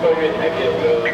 Soviet Union